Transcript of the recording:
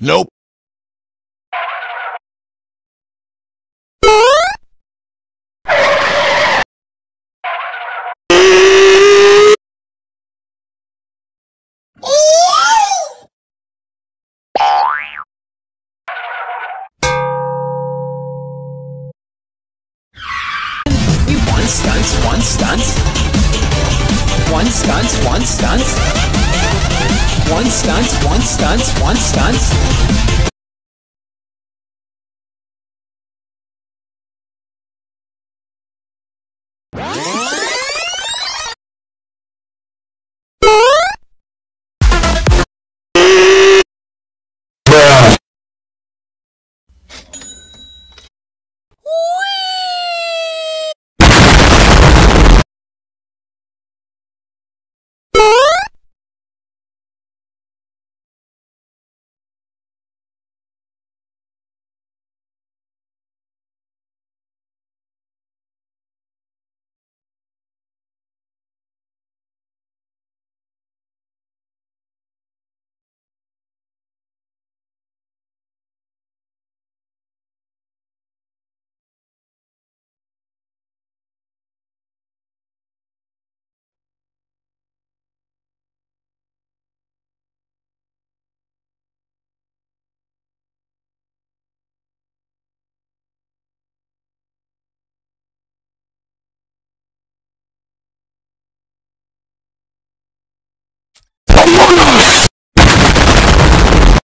Nope. Stunts, one stunts. One stunts, one stunts. One stunts, one stunts, one stunts.